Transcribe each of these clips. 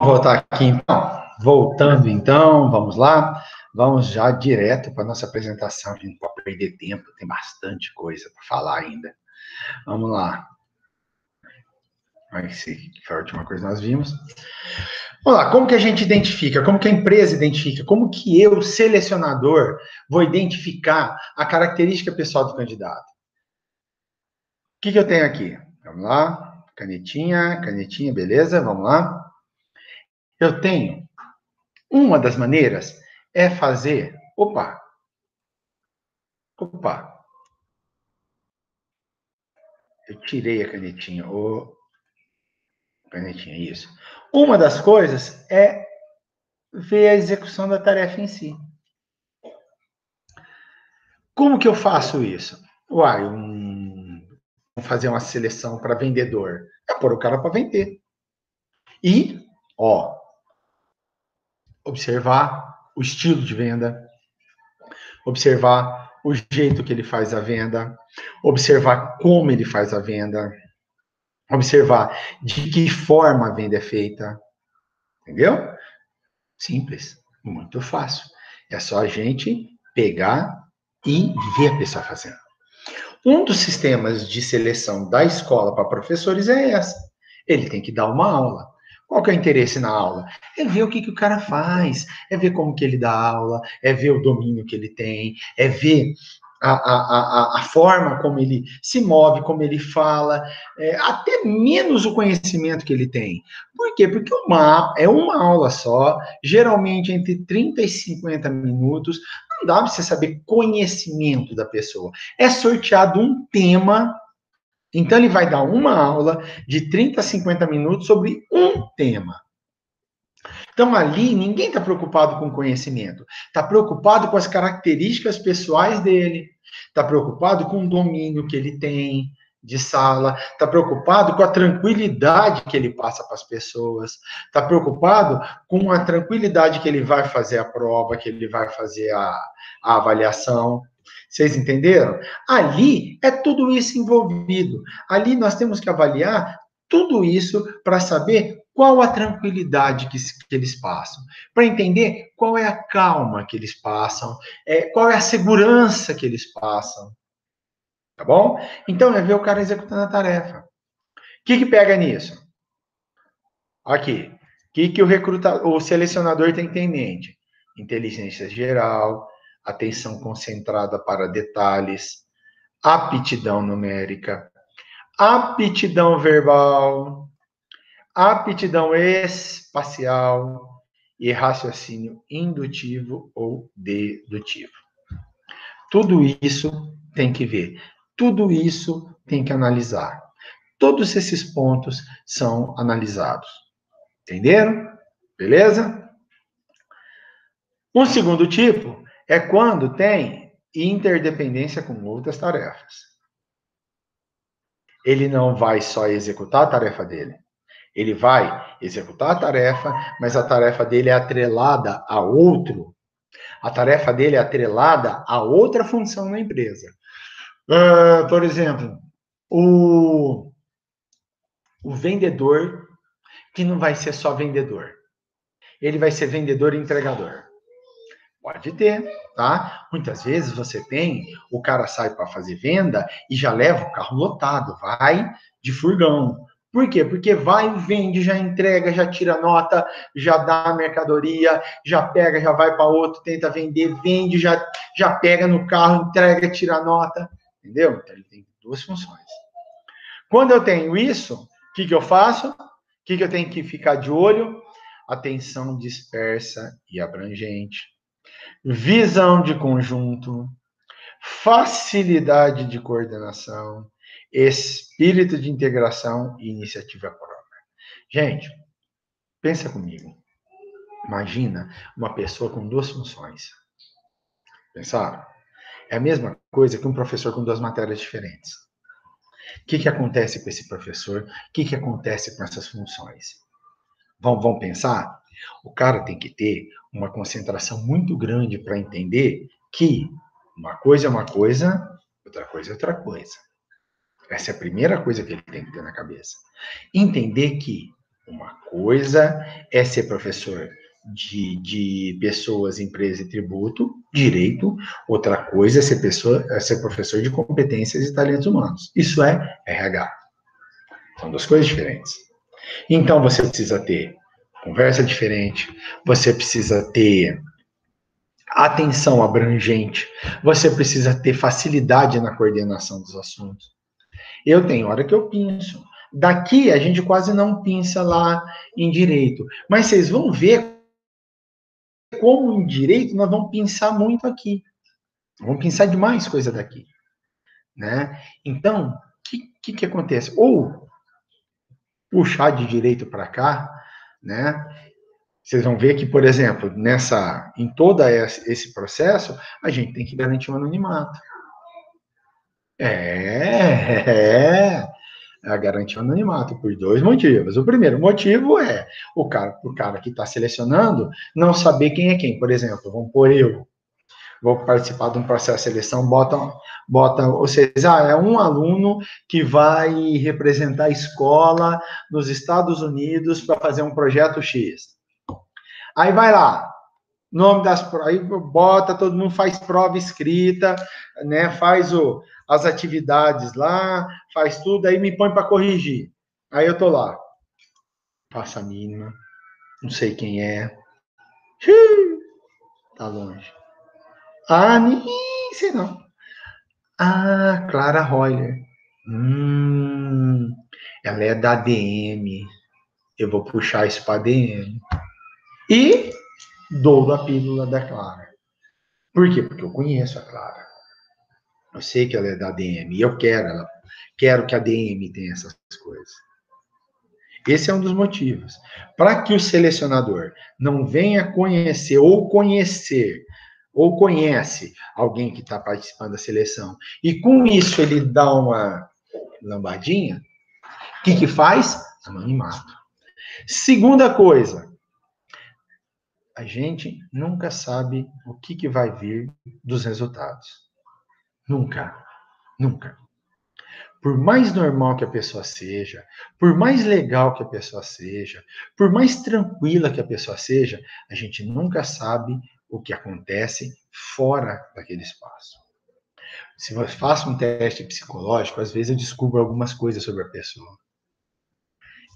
voltar aqui então. Voltando então, vamos lá. Vamos já direto para a nossa apresentação. A gente não pode perder tempo, tem bastante coisa para falar ainda. Vamos lá. Esse foi a última coisa que nós vimos. Vamos lá, como que a gente identifica? Como que a empresa identifica? Como que eu, selecionador, vou identificar a característica pessoal do candidato? O que, que eu tenho aqui? Vamos lá, canetinha, canetinha, beleza? Vamos lá. Eu tenho, uma das maneiras é fazer, opa, opa, eu tirei a canetinha, o canetinha, isso. Uma das coisas é ver a execução da tarefa em si. Como que eu faço isso? Uai, um, fazer uma seleção para vendedor. É pôr o cara para vender. E, ó, observar o estilo de venda, observar o jeito que ele faz a venda, observar como ele faz a venda, observar de que forma a venda é feita. Entendeu? Simples, muito fácil. É só a gente pegar e ver a pessoa fazendo. Um dos sistemas de seleção da escola para professores é essa. Ele tem que dar uma aula. Qual que é o interesse na aula? É ver o que, que o cara faz, é ver como que ele dá aula, é ver o domínio que ele tem, é ver a, a, a, a forma como ele se move, como ele fala, é, até menos o conhecimento que ele tem. Por quê? Porque uma, é uma aula só, geralmente entre 30 e 50 minutos, não dá para você saber conhecimento da pessoa. É sorteado um tema então, ele vai dar uma aula de 30 a 50 minutos sobre um tema. Então, ali, ninguém está preocupado com conhecimento. Está preocupado com as características pessoais dele. Está preocupado com o domínio que ele tem de sala. Está preocupado com a tranquilidade que ele passa para as pessoas. Está preocupado com a tranquilidade que ele vai fazer a prova, que ele vai fazer a, a avaliação. Vocês entenderam? Ali é tudo isso envolvido. Ali nós temos que avaliar tudo isso para saber qual a tranquilidade que, que eles passam, para entender qual é a calma que eles passam, é, qual é a segurança que eles passam. Tá bom? Então é ver o cara executando a tarefa. O que, que pega nisso? Aqui. O que, que o recrutador, o selecionador tem que ter em mente? Inteligência geral, atenção concentrada para detalhes, aptidão numérica, aptidão verbal, aptidão espacial e raciocínio indutivo ou dedutivo. Tudo isso tem que ver, tudo isso tem que analisar. Todos esses pontos são analisados. Entenderam? Beleza? Um segundo tipo é quando tem interdependência com outras tarefas. Ele não vai só executar a tarefa dele. Ele vai executar a tarefa, mas a tarefa dele é atrelada a outro. A tarefa dele é atrelada a outra função na empresa. Uh, por exemplo, o, o vendedor, que não vai ser só vendedor. Ele vai ser vendedor e entregador. Pode ter, tá? Muitas vezes você tem, o cara sai para fazer venda e já leva o carro lotado, vai de furgão. Por quê? Porque vai, vende, já entrega, já tira nota, já dá a mercadoria, já pega, já vai para outro, tenta vender, vende, já, já pega no carro, entrega, tira nota. Entendeu? Então ele tem duas funções. Quando eu tenho isso, o que, que eu faço? O que, que eu tenho que ficar de olho? Atenção dispersa e abrangente visão de conjunto, facilidade de coordenação, espírito de integração e iniciativa própria. Gente, pensa comigo. Imagina uma pessoa com duas funções. Pensaram? É a mesma coisa que um professor com duas matérias diferentes. O que, que acontece com esse professor? O que, que acontece com essas funções? Vão, vão pensar? O cara tem que ter uma concentração muito grande para entender que uma coisa é uma coisa, outra coisa é outra coisa. Essa é a primeira coisa que ele tem que ter na cabeça. Entender que Uma coisa é ser professor de, de pessoas, empresa e tributo, direito. Outra coisa é ser, pessoa, é ser professor de competências e talentos humanos. Isso é RH. São duas coisas diferentes. Então você precisa ter conversa diferente, você precisa ter atenção abrangente, você precisa ter facilidade na coordenação dos assuntos. Eu tenho hora que eu pinço. Daqui a gente quase não pinça lá em direito, mas vocês vão ver como em direito nós vamos pensar muito aqui. Vamos pensar demais coisa daqui, né? Então, o que, que, que acontece? Ou puxar de direito para cá, né? Vocês vão ver que, por exemplo, nessa, em todo esse processo, a gente tem que garantir o um anonimato. É, é, é garantir um anonimato por dois motivos. O primeiro motivo é o cara, o cara que está selecionando não saber quem é quem. Por exemplo, vamos por eu, vou participar de um processo de seleção, bota, bota, ou seja, ah, é um aluno que vai representar a escola nos Estados Unidos para fazer um projeto X. Aí vai lá, nome das aí bota, todo mundo faz prova escrita, né? Faz o, as atividades lá, faz tudo, aí me põe para corrigir. Aí eu tô lá. Passa a mínima, não sei quem é. Tá longe. Ah, nem sei não. Ah, Clara Royer. Hum, ela é da DM. Eu vou puxar isso para DM. E dou a pílula da Clara. Por quê? Porque eu conheço a Clara. Eu sei que ela é da DM. E eu quero ela. Quero que a DM tenha essas coisas. Esse é um dos motivos. Para que o selecionador não venha conhecer ou conhecer ou conhece alguém que está participando da seleção, e com isso ele dá uma lambadinha, o que, que faz? Anonimato. Segunda coisa, a gente nunca sabe o que, que vai vir dos resultados. Nunca. Nunca. Por mais normal que a pessoa seja, por mais legal que a pessoa seja, por mais tranquila que a pessoa seja, a gente nunca sabe o que acontece fora daquele espaço. Se eu faço um teste psicológico, às vezes eu descubro algumas coisas sobre a pessoa.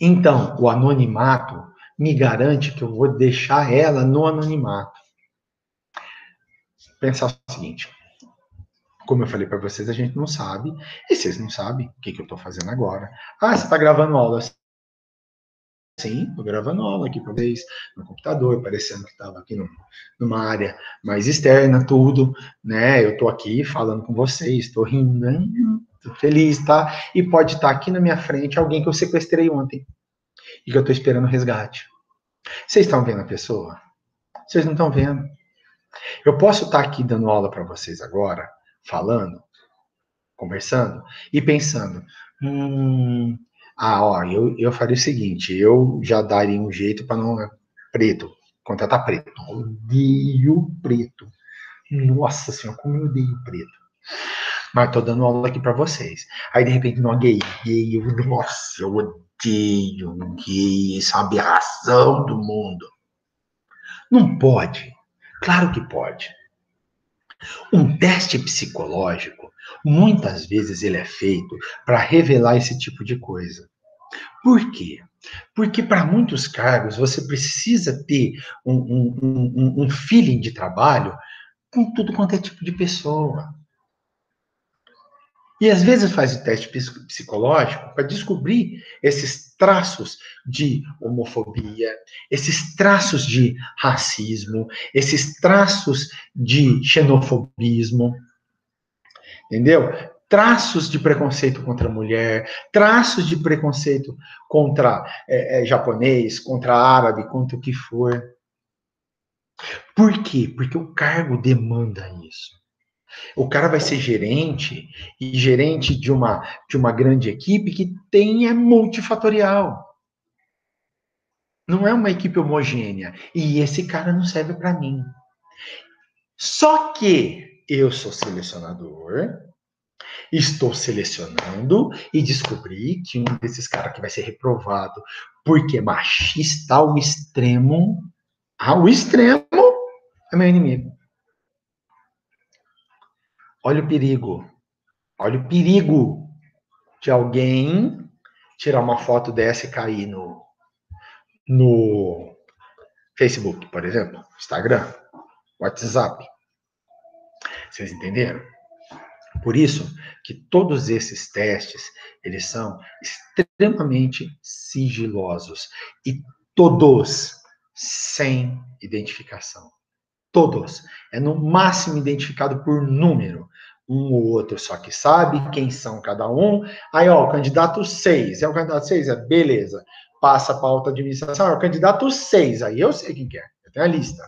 Então, o anonimato me garante que eu vou deixar ela no anonimato. Pensar o seguinte: como eu falei para vocês, a gente não sabe, e vocês não sabem o que, que eu estou fazendo agora. Ah, você está gravando aula. Sim, estou gravando aula aqui para vocês, no computador, parecendo que estava aqui no, numa área mais externa, tudo, né? Eu estou aqui falando com vocês, estou rindo, estou feliz, tá? E pode estar tá aqui na minha frente alguém que eu sequestrei ontem e que eu estou esperando resgate. Vocês estão vendo a pessoa? Vocês não estão vendo. Eu posso estar tá aqui dando aula para vocês agora, falando, conversando e pensando, hum, ah, ó, eu, eu faria o seguinte, eu já daria um jeito para não. Preto, contratar preto. Odeio preto. Nossa senhora, como eu odeio preto. Mas tô dando aula aqui para vocês. Aí, de repente, não, gay, gay, eu, nossa, eu odeio gay, essa aberração do mundo. Não pode. Claro que pode. Um teste psicológico, muitas vezes ele é feito para revelar esse tipo de coisa. Por quê? Porque para muitos cargos você precisa ter um, um, um, um feeling de trabalho com tudo quanto é tipo de pessoa. E às vezes faz o teste psicológico para descobrir esses traços de homofobia, esses traços de racismo, esses traços de xenofobismo. Entendeu? Traços de preconceito contra a mulher, traços de preconceito contra é, é, japonês, contra árabe, contra o que for. Por quê? Porque o cargo demanda isso. O cara vai ser gerente e gerente de uma de uma grande equipe que tem é multifatorial. Não é uma equipe homogênea e esse cara não serve para mim. Só que eu sou selecionador, estou selecionando e descobri que um desses caras que vai ser reprovado Porque machista ao extremo, ao extremo, é meu inimigo. Olha o perigo. Olha o perigo de alguém tirar uma foto dessa e cair no, no Facebook, por exemplo, Instagram, WhatsApp. Vocês entenderam? Por isso que todos esses testes, eles são extremamente sigilosos e todos sem identificação. Todos. É no máximo identificado por número. Um ou outro só que sabe quem são cada um. Aí, ó, o candidato 6. É o candidato 6? É beleza. Passa para alta administração. É o candidato 6. Aí eu sei quem que é. Eu tenho a lista.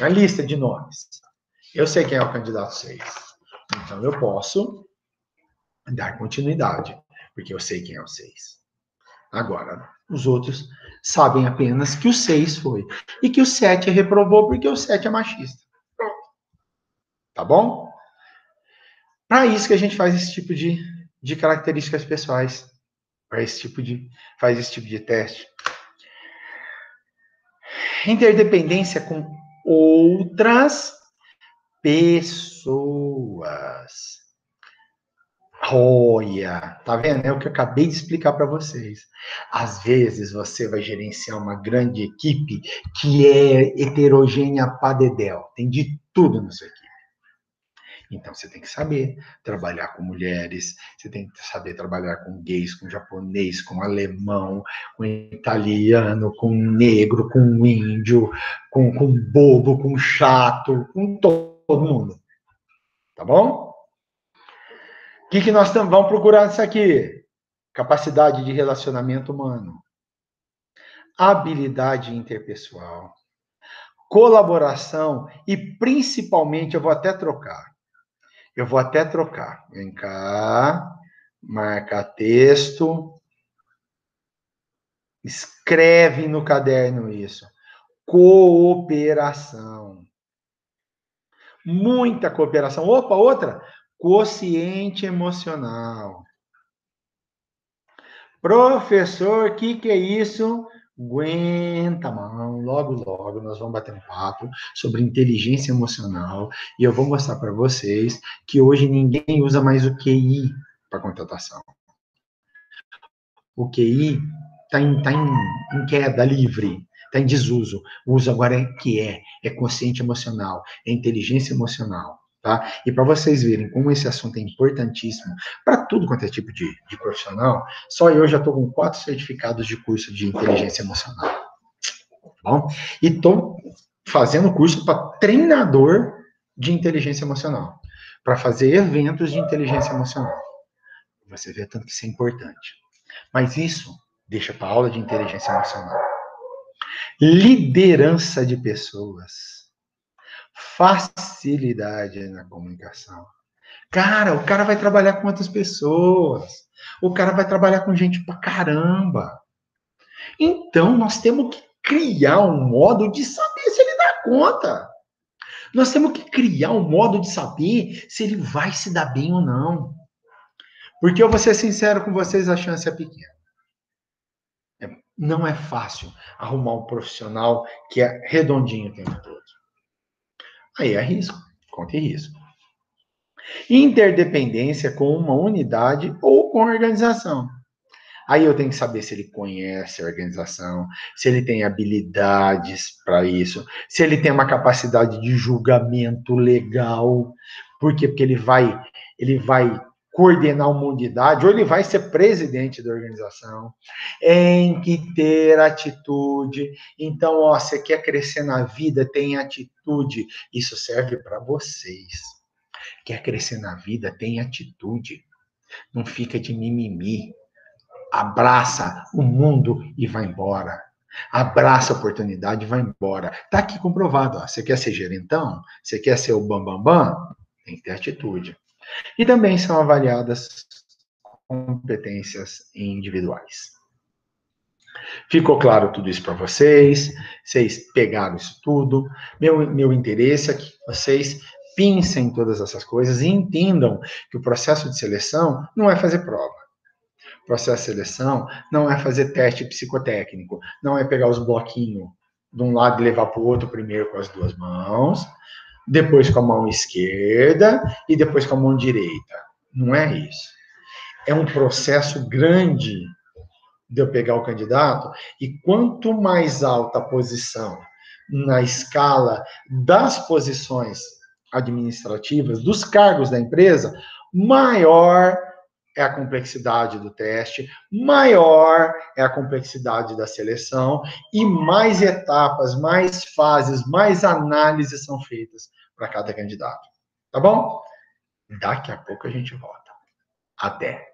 A lista de nomes. Eu sei quem é o candidato 6. Então eu posso dar continuidade, porque eu sei quem é o 6. Agora, os outros sabem apenas que o 6 foi. E que o 7 reprovou porque o 7 é machista. Tá bom? Para isso que a gente faz esse tipo de, de características pessoais. Para esse tipo de. faz esse tipo de teste. Interdependência com outras pessoas. Olha, tá vendo? É o que eu acabei de explicar para vocês. Às vezes você vai gerenciar uma grande equipe que é heterogênea para dedéu, tem de tudo na sua equipe. Então você tem que saber trabalhar com mulheres, você tem que saber trabalhar com gays, com japonês, com alemão, com italiano, com negro, com índio, com, com bobo, com chato, com todo mundo. Tá bom? O que, que nós vamos procurar nisso aqui? Capacidade de relacionamento humano, habilidade interpessoal, colaboração e principalmente, eu vou até trocar. Eu vou até trocar. Vem cá, marca texto, escreve no caderno isso. Cooperação muita cooperação. Opa, outra, quociente emocional. Professor, o que, que é isso? Aguenta a mão, logo, logo nós vamos bater um papo sobre inteligência emocional e eu vou mostrar para vocês que hoje ninguém usa mais o QI para contratação. O QI está em, tá em, em queda livre está em desuso. O uso agora é que é, é consciente emocional, é inteligência emocional. Tá? E para vocês verem como esse assunto é importantíssimo para tudo quanto é tipo de, de profissional, só eu já estou com quatro certificados de curso de inteligência emocional. Tá bom? E estou fazendo curso para treinador de inteligência emocional, para fazer eventos de inteligência emocional. Você vê tanto que isso é importante. Mas isso deixa para aula de inteligência emocional liderança de pessoas, facilidade na comunicação. Cara, o cara vai trabalhar com outras pessoas. O cara vai trabalhar com gente pra caramba. Então, nós temos que criar um modo de saber se ele dá conta. Nós temos que criar um modo de saber se ele vai se dar bem ou não. Porque eu vou ser sincero com vocês, a chance é pequena não é fácil arrumar um profissional que é redondinho o tempo todo. Aí é risco, conta e risco. Interdependência com uma unidade ou com organização. Aí eu tenho que saber se ele conhece a organização, se ele tem habilidades para isso, se ele tem uma capacidade de julgamento legal. Por quê? Porque ele vai, ele vai coordenar uma unidade, ou ele vai ser presidente da organização, em que ter atitude. Então, ó, você quer crescer na vida, tem atitude. Isso serve para vocês. Quer crescer na vida, tem atitude. Não fica de mimimi. Abraça o mundo e vai embora. Abraça a oportunidade e vai embora. Tá aqui comprovado. Ó. Você quer ser gerentão? Você quer ser o bambambam? Bam, bam? Tem que ter atitude. E também são avaliadas competências individuais. Ficou claro tudo isso para vocês? Vocês pegaram isso tudo? Meu, meu interesse é que vocês pensem todas essas coisas e entendam que o processo de seleção não é fazer prova. processo de seleção não é fazer teste psicotécnico, não é pegar os bloquinhos de um lado e levar para o outro primeiro com as duas mãos, depois com a mão esquerda e depois com a mão direita. Não é isso. É um processo grande de eu pegar o candidato e quanto mais alta a posição na escala das posições administrativas, dos cargos da empresa, maior é a complexidade do teste, maior é a complexidade da seleção e mais etapas, mais fases, mais análises são feitas para cada candidato. Tá bom? Daqui a pouco a gente volta. Até.